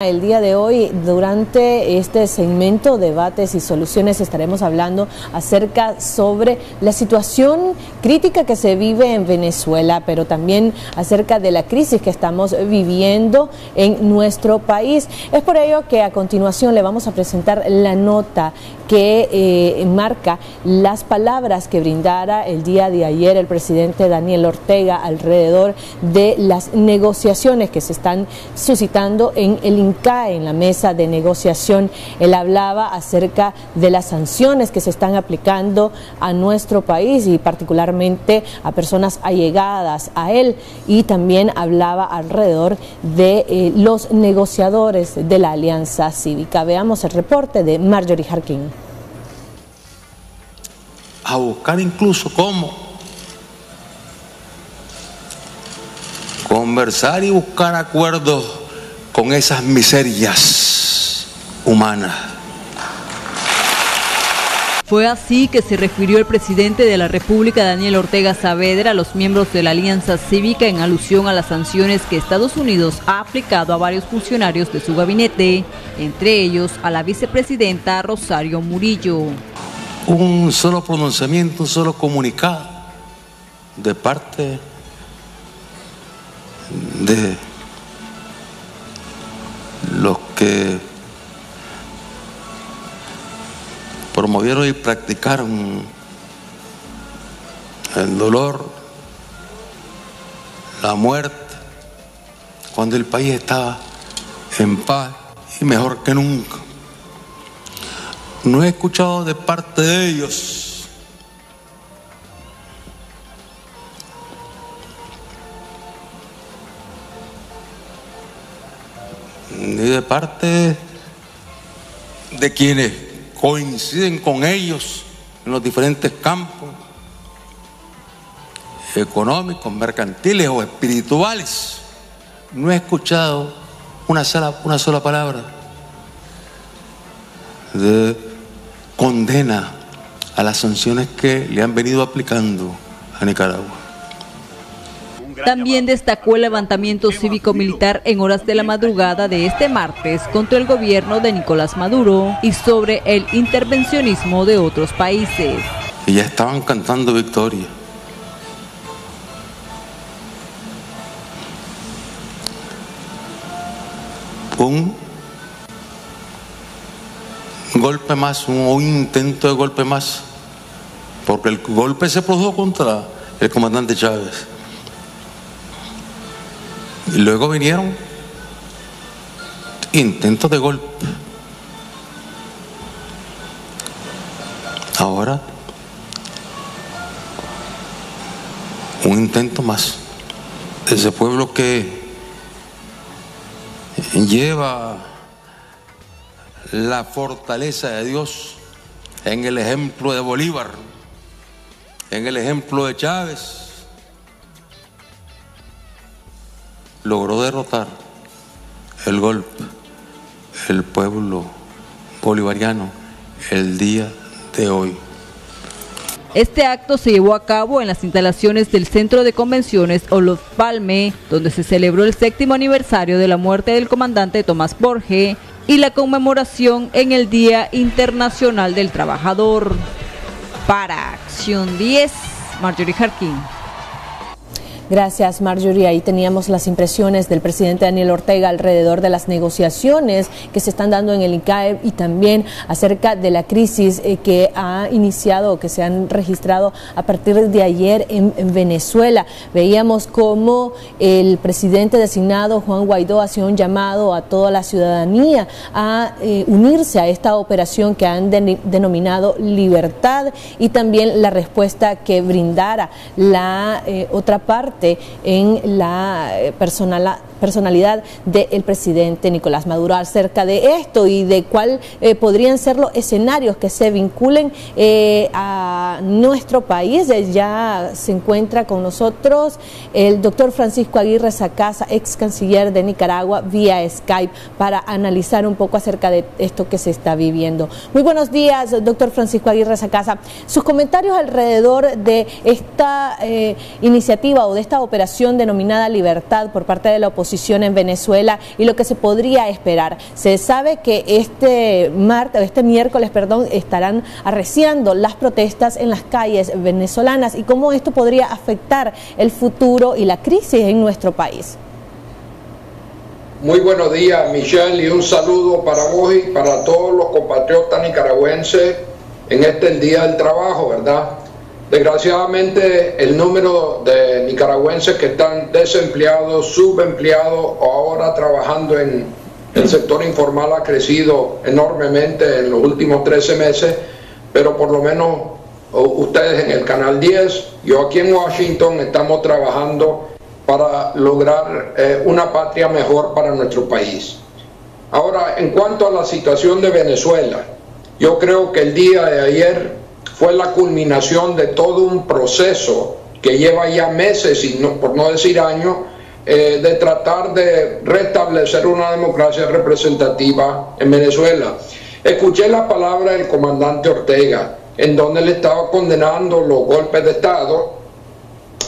El día de hoy, durante este segmento Debates y Soluciones, estaremos hablando acerca sobre la situación crítica que se vive en Venezuela, pero también acerca de la crisis que estamos viviendo en nuestro país. Es por ello que a continuación le vamos a presentar la nota que eh, marca las palabras que brindara el día de ayer el presidente Daniel Ortega alrededor de las negociaciones que se están suscitando en el cae en la mesa de negociación. Él hablaba acerca de las sanciones que se están aplicando a nuestro país y particularmente a personas allegadas a él y también hablaba alrededor de eh, los negociadores de la Alianza Cívica. Veamos el reporte de Marjorie Harkin. A buscar incluso cómo conversar y buscar acuerdos con esas miserias humanas. Fue así que se refirió el presidente de la República, Daniel Ortega Saavedra, a los miembros de la Alianza Cívica en alusión a las sanciones que Estados Unidos ha aplicado a varios funcionarios de su gabinete, entre ellos a la vicepresidenta Rosario Murillo. Un solo pronunciamiento, un solo comunicado de parte de que promovieron y practicaron el dolor, la muerte, cuando el país estaba en paz y mejor que nunca. No he escuchado de parte de ellos ni de parte de quienes coinciden con ellos en los diferentes campos económicos, mercantiles o espirituales. No he escuchado una sola, una sola palabra de condena a las sanciones que le han venido aplicando a Nicaragua. También destacó el levantamiento cívico-militar en horas de la madrugada de este martes contra el gobierno de Nicolás Maduro y sobre el intervencionismo de otros países. Y ya estaban cantando victoria. Un golpe más, un intento de golpe más, porque el golpe se produjo contra el comandante Chávez. Y luego vinieron intentos de golpe. Ahora, un intento más. Ese pueblo que lleva la fortaleza de Dios en el ejemplo de Bolívar, en el ejemplo de Chávez, logró derrotar el golpe, el pueblo bolivariano, el día de hoy. Este acto se llevó a cabo en las instalaciones del Centro de Convenciones Olof Palme, donde se celebró el séptimo aniversario de la muerte del comandante Tomás Borge y la conmemoración en el Día Internacional del Trabajador. Para Acción 10, Marjorie Harkin. Gracias, Marjorie. Ahí teníamos las impresiones del presidente Daniel Ortega alrededor de las negociaciones que se están dando en el ICAE y también acerca de la crisis eh, que ha iniciado, que se han registrado a partir de ayer en, Venezuela. Veíamos cómo el presidente designado, Juan Guaidó, hacía un llamado a toda la ciudadanía a eh, unirse a esta operación que han denominado libertad y también la respuesta que brindara la eh, otra parte en la eh, personalidad del presidente Nicolás Maduro acerca de esto y de cuál eh, podrían ser los escenarios que se vinculen eh, a nuestro país. Ya se encuentra con nosotros el doctor Francisco Aguirre Sacasa, ex canciller de Nicaragua, vía Skype, para analizar un poco acerca de esto que se está viviendo. Muy buenos días, doctor Francisco Aguirre Sacasa. Sus comentarios alrededor de esta iniciativa o de esta operación denominada Libertad por parte de la oposición oposición en Venezuela y lo que se podría esperar. Se sabe que este martes, este miércoles, perdón, estarán arreciando las protestas en las calles venezolanas y cómo esto podría afectar el futuro y la crisis en nuestro país. Muy buenos días, Michelle, y un saludo para vos y para todos los compatriotas nicaragüenses en este Día del Trabajo, ¿verdad? Desgraciadamente el número de nicaragüenses que están desempleados, subempleados o ahora trabajando en el sector informal ha crecido enormemente en los últimos 13 meses, pero por lo menos ustedes en el Canal 10, yo aquí en Washington estamos trabajando para lograr eh, una patria mejor para nuestro país. Ahora, en cuanto a la situación de Venezuela, yo creo que el día de ayer fue la culminación de todo un proceso que lleva ya meses, y no, por no decir años, eh, de tratar de restablecer una democracia representativa en Venezuela. Escuché la palabra del comandante Ortega, en donde le estaba condenando los golpes de Estado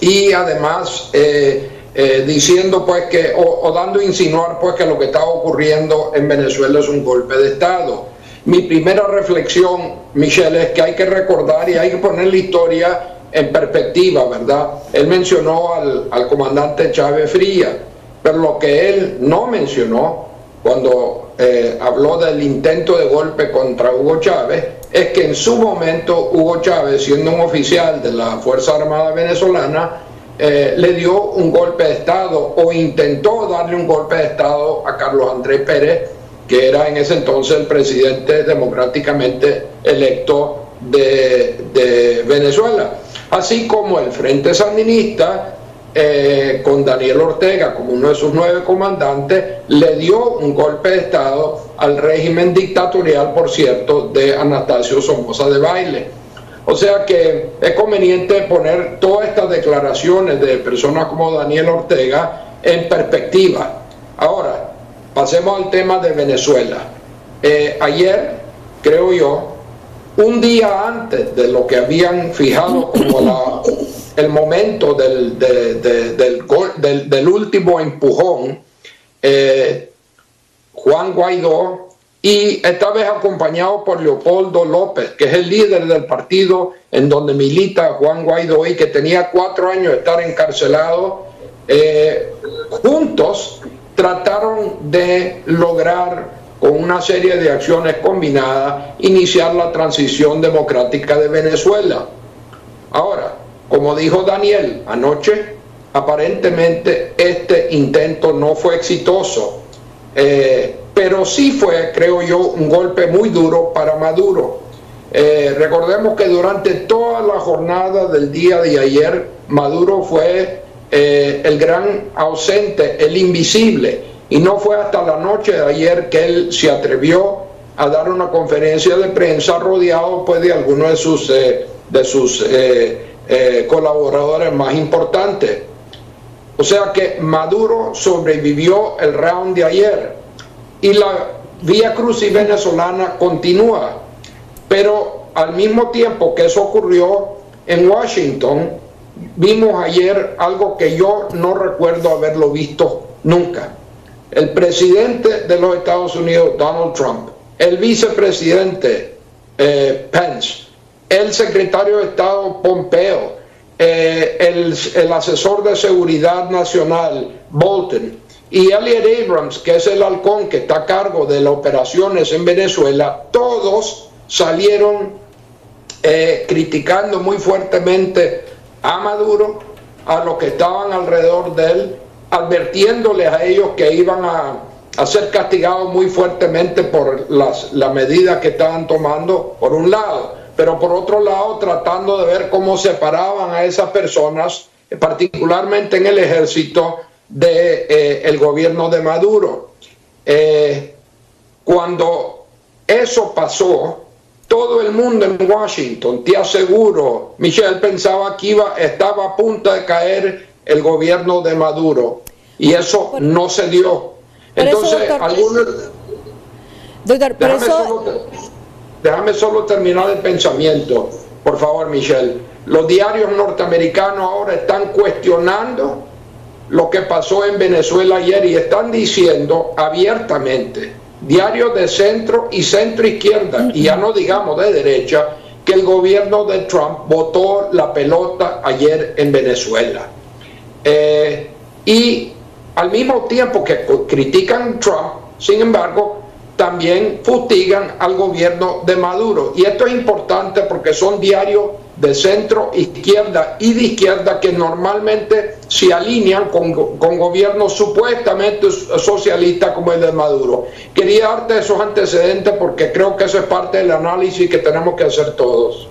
y además eh, eh, diciendo pues que, o, dando a insinuar pues que lo que estaba ocurriendo en Venezuela es un golpe de Estado. Mi primera reflexión, Michelle, es que hay que recordar y hay que poner la historia en perspectiva, ¿verdad? Él mencionó al, comandante Chávez Fría, pero lo que él no mencionó cuando eh, habló del intento de golpe contra Hugo Chávez es que en su momento Hugo Chávez, siendo un oficial de la Fuerza Armada Venezolana, eh, le dio un golpe de Estado o intentó darle un golpe de Estado a Carlos Andrés Pérez que era en ese entonces el presidente democráticamente electo de, Venezuela, así como el Frente Sandinista, eh, con Daniel Ortega como uno de sus nueve comandantes, le dio un golpe de Estado al régimen dictatorial, por cierto, de Anastasio Somoza de Baile. O sea que es conveniente poner todas estas declaraciones de personas como Daniel Ortega en perspectiva. Ahora, Pasemos al tema de Venezuela. Eh, ayer, creo yo, un día antes de lo que habían fijado como el momento del, del, último empujón, eh, Juan Guaidó, y esta vez acompañado por Leopoldo López, que es el líder del partido en donde milita Juan Guaidó y que tenía cuatro años de estar encarcelado, eh, juntos trataron de lograr con una serie de acciones combinadas iniciar la transición democrática de Venezuela. Ahora, como dijo Daniel anoche, aparentemente este intento no fue exitoso, eh, pero sí fue, creo yo, un golpe muy duro para Maduro. Eh, recordemos que durante toda la jornada del día de ayer, Maduro fue eh, el gran ausente, el invisible. Y no fue hasta la noche de ayer que él se atrevió a dar una conferencia de prensa rodeado pues, de algunos de sus, eh, de sus eh, colaboradores más importantes. O sea que Maduro sobrevivió el round de ayer y la vía crucis venezolana continúa. Pero al mismo tiempo que eso ocurrió en Washington, vimos ayer algo que yo no recuerdo haberlo visto nunca. El presidente de los Estados Unidos, Donald Trump, el vicepresidente eh, Pence, el secretario de Estado Pompeo, eh, el, el, asesor de seguridad nacional Bolton. Y Elliot Abrams, que es el halcón que está a cargo de las operaciones en Venezuela, todos salieron eh, criticando muy fuertemente a Maduro, a los que estaban alrededor de él, advirtiéndoles a ellos que iban a, ser castigados muy fuertemente por las, medidas que estaban tomando, por un lado, pero por otro lado tratando de ver cómo separaban a esas personas, particularmente en el ejército, del de, eh, gobierno de Maduro. Eh, cuando eso pasó, todo el mundo en Washington, te aseguro, Michelle pensaba que iba, estaba a punto de caer el gobierno de Maduro y eso no se dio. Entonces, algunos... Doctor, déjame, solo, déjame solo terminar el pensamiento, por favor, Michelle. Los diarios norteamericanos ahora están cuestionando lo que pasó en Venezuela ayer y están diciendo abiertamente, diarios de centro y centro izquierda, y ya no digamos de derecha, que el gobierno de Trump votó la pelota ayer en Venezuela. Eh, y al mismo tiempo que critican Trump, sin embargo, también fustigan al gobierno de Maduro. Y esto es importante porque son diarios de centro izquierda y de izquierda que normalmente se alinean con, con gobiernos supuestamente socialistas como el de Maduro. Quería darte esos antecedentes porque creo que eso es parte del análisis que tenemos que hacer todos.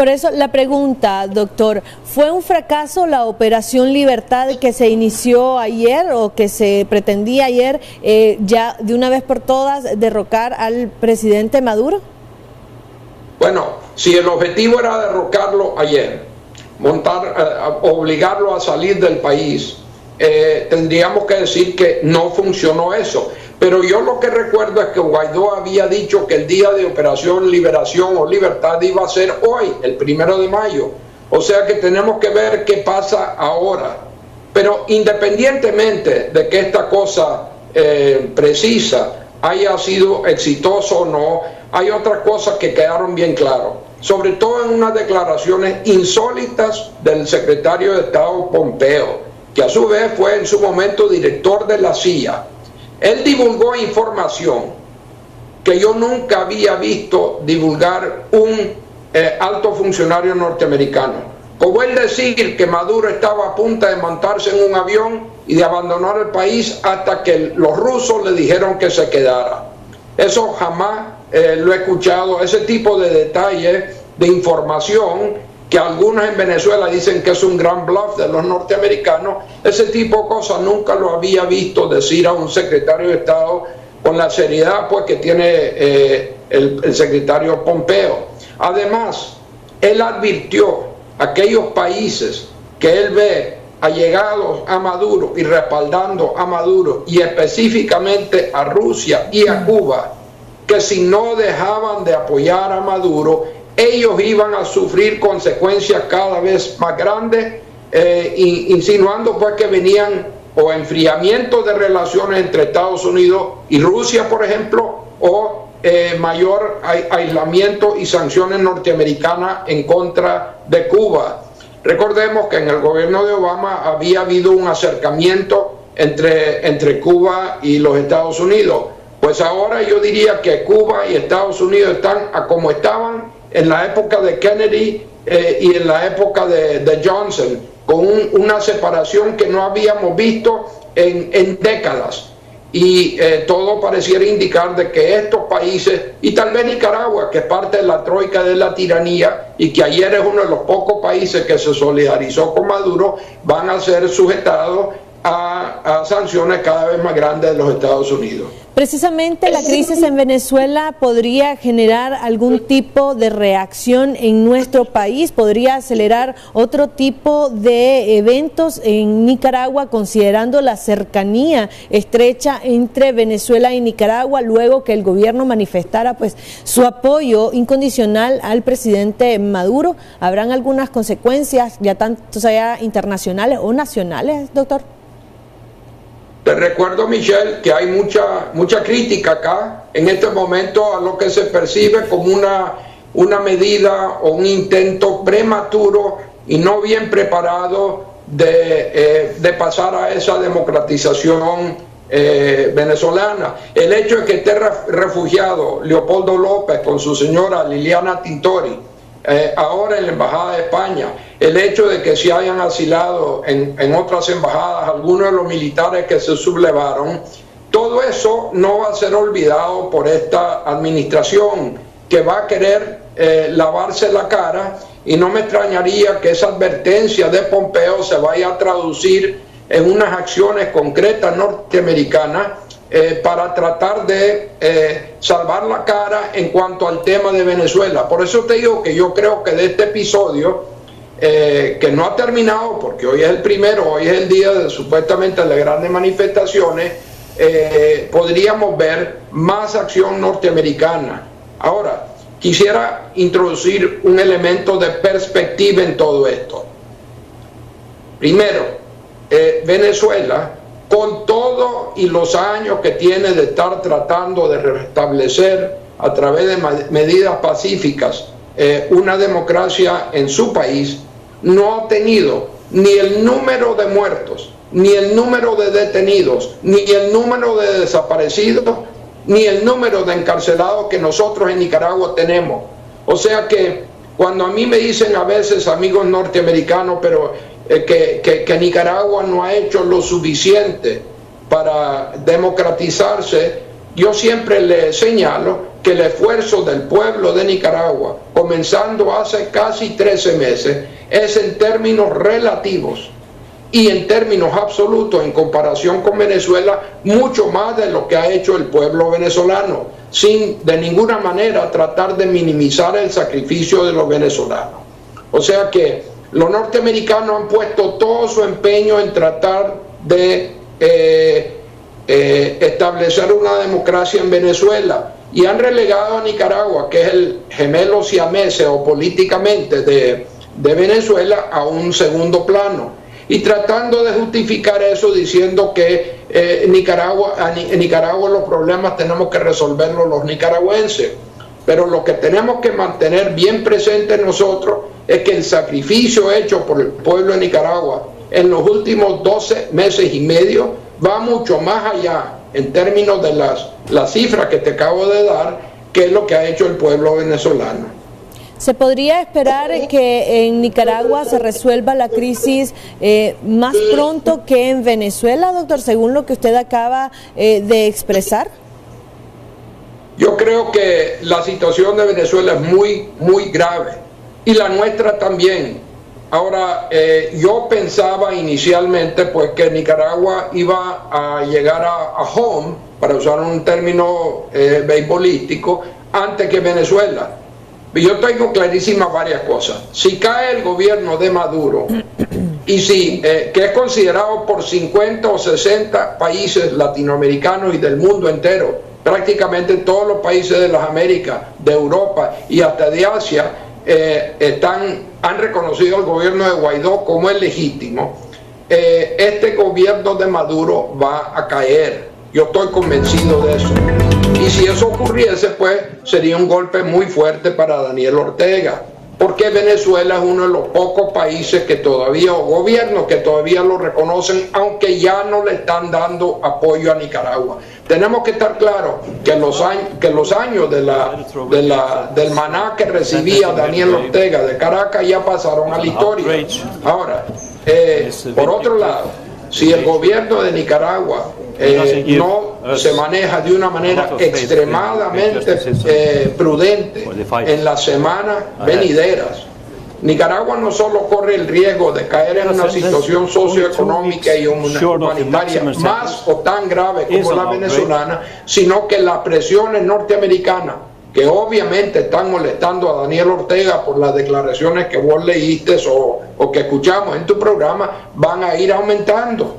Por eso la pregunta, doctor, ¿fue un fracaso la operación Libertad que se inició ayer o que se pretendía ayer eh, ya de una vez por todas derrocar al presidente Maduro? Bueno, si el objetivo era derrocarlo ayer, montar, eh, obligarlo a salir del país, eh, tendríamos que decir que no funcionó eso. Pero yo lo que recuerdo es que Guaidó había dicho que el día de operación liberación o libertad iba a ser hoy, el primero de mayo. O sea que tenemos que ver qué pasa ahora. Pero independientemente de que esta cosa eh, precisa haya sido exitoso o no, hay otras cosas que quedaron bien claras. Sobre todo en unas declaraciones insólitas del secretario de Estado Pompeo, que a su vez fue en su momento director de la CIA él divulgó información que yo nunca había visto divulgar un eh, alto funcionario norteamericano. Como él decir que Maduro estaba a punto de montarse en un avión y de abandonar el país hasta que los rusos le dijeron que se quedara. Eso jamás eh, lo he escuchado, ese tipo de detalles de información que algunos en Venezuela dicen que es un gran bluff de los norteamericanos, ese tipo de cosas nunca lo había visto decir a un secretario de Estado con la seriedad pues que tiene eh, el, el secretario Pompeo. Además, él advirtió a aquellos países que él ve allegados a Maduro y respaldando a Maduro y específicamente a Rusia y a Cuba, que si no dejaban de apoyar a Maduro, ellos iban a sufrir consecuencias cada vez más grandes, eh, insinuando pues que venían o enfriamiento de relaciones entre Estados Unidos y Rusia, por ejemplo, o eh, mayor aislamiento y sanciones norteamericanas en contra de Cuba. Recordemos que en el gobierno de Obama había habido un acercamiento entre, entre Cuba y los Estados Unidos. Pues ahora yo diría que Cuba y Estados Unidos están a como estaban en la época de Kennedy eh, y en la época de, Johnson, con una separación que no habíamos visto en, décadas. Y eh, todo pareciera indicar de que estos países, y tal vez Nicaragua, que es parte de la troika de la tiranía y que ayer es uno de los pocos países que se solidarizó con Maduro, van a ser sujetados a, sanciones cada vez más grandes de los Estados Unidos. Precisamente la crisis en Venezuela podría generar algún tipo de reacción en nuestro país, podría acelerar otro tipo de eventos en Nicaragua, considerando la cercanía estrecha entre Venezuela y Nicaragua, luego que el gobierno manifestara pues su apoyo incondicional al presidente Maduro. ¿Habrán algunas consecuencias ya tanto sea internacionales o nacionales, doctor? Te recuerdo, Michelle, que hay mucha, mucha crítica acá en este momento a lo que se percibe como una, una medida o un intento prematuro y no bien preparado de, eh, pasar a esa democratización eh, venezolana. El hecho de que esté refugiado Leopoldo López con su señora Liliana Tintori, eh, ahora en la Embajada de España, el hecho de que se hayan asilado en, otras embajadas algunos de los militares que se sublevaron, todo eso no va a ser olvidado por esta administración que va a querer eh, lavarse la cara y no me extrañaría que esa advertencia de Pompeo se vaya a traducir en unas acciones concretas norteamericanas eh, para tratar de eh, salvar la cara en cuanto al tema de Venezuela. Por eso te digo que yo creo que de este episodio, eh, que no ha terminado, porque hoy es el primero, hoy es el día de supuestamente de grandes manifestaciones, podríamos ver más acción norteamericana. Ahora, quisiera introducir un elemento de perspectiva en todo esto. Primero, Venezuela, con todo y los años que tiene de estar tratando de restablecer a través de medidas pacíficas eh, una democracia en su país, no ha tenido ni el número de muertos, ni el número de detenidos, ni el número de desaparecidos, ni el número de encarcelados que nosotros en Nicaragua tenemos. O sea que cuando a mí me dicen a veces amigos norteamericanos, pero eh, que, Nicaragua no ha hecho lo suficiente para democratizarse, yo siempre le señalo que el esfuerzo del pueblo de Nicaragua, comenzando hace casi 13 meses, es en términos relativos y en términos absolutos en comparación con Venezuela, mucho más de lo que ha hecho el pueblo venezolano, sin de ninguna manera tratar de minimizar el sacrificio de los venezolanos. O sea que los norteamericanos han puesto todo su empeño en tratar de eh, eh, establecer una democracia en Venezuela y han relegado a Nicaragua, que es el gemelo siamese o políticamente de, Venezuela, a un segundo plano y tratando de justificar eso diciendo que eh, Nicaragua, en Nicaragua los problemas tenemos que resolverlos los nicaragüenses. Pero lo que tenemos que mantener bien presente nosotros es que el sacrificio hecho por el pueblo de Nicaragua en los últimos 12 meses y medio va mucho más allá en términos de las, las cifras que te acabo de dar, que es lo que ha hecho el pueblo venezolano. ¿Se podría esperar que en Nicaragua se resuelva la crisis eh, más pronto que en Venezuela, doctor, según lo que usted acaba eh, de expresar? Yo creo que la situación de Venezuela es muy, muy grave y la nuestra también. Ahora, eh, yo pensaba inicialmente pues que Nicaragua iba a llegar a, home, para usar un término eh, beisbolístico, antes que Venezuela yo tengo clarísimas varias cosas. Si cae el gobierno de Maduro y si, eh, que es considerado por 50 o 60 países latinoamericanos y del mundo entero, prácticamente todos los países de las Américas, de Europa y hasta de Asia, eh, están, han reconocido al gobierno de Guaidó como el legítimo, eh, este gobierno de Maduro va a caer. Yo estoy convencido de eso. Y si eso ocurriese, pues sería un golpe muy fuerte para Daniel Ortega, porque Venezuela es uno de los pocos países que todavía, o gobiernos que todavía lo reconocen, aunque ya no le están dando apoyo a Nicaragua. Tenemos que estar claros que los años, que los años de la, de la, del maná que recibía Daniel Ortega de Caracas ya pasaron a la historia. Ahora, eh, por otro lado, si el gobierno de Nicaragua eh, no se maneja de una manera extremadamente eh, prudente en las semanas venideras. Nicaragua no solo corre el riesgo de caer en una situación socioeconómica y humanitaria más o tan grave como la venezolana, sino que las presiones norteamericanas, que obviamente están molestando a Daniel Ortega por las declaraciones que vos leíste o, o que escuchamos en tu programa, van a ir aumentando.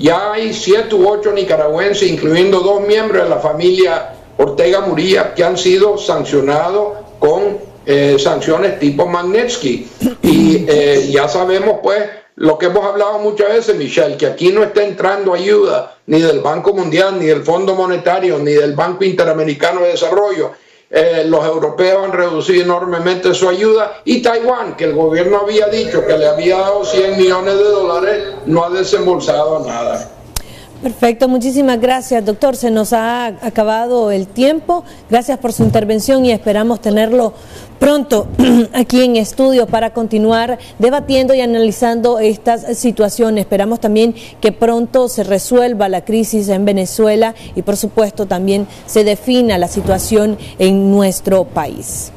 Ya hay siete u ocho nicaragüenses, incluyendo dos miembros de la familia Ortega Murillo, que han sido sancionados con eh, sanciones tipo Magnitsky. Y eh, ya sabemos, pues, lo que hemos hablado muchas veces, Michelle, que aquí no está entrando ayuda ni del Banco Mundial, ni del Fondo Monetario, ni del Banco Interamericano de Desarrollo eh, los europeos han reducido enormemente su ayuda y Taiwán, que el gobierno había dicho que le había dado 100 millones de dólares, no ha desembolsado nada. Perfecto, muchísimas gracias, doctor. Se nos ha acabado el tiempo. Gracias por su intervención y esperamos tenerlo pronto aquí en estudio para continuar debatiendo y analizando estas situaciones. Esperamos también que pronto se resuelva la crisis en Venezuela y por supuesto también se defina la situación en nuestro país.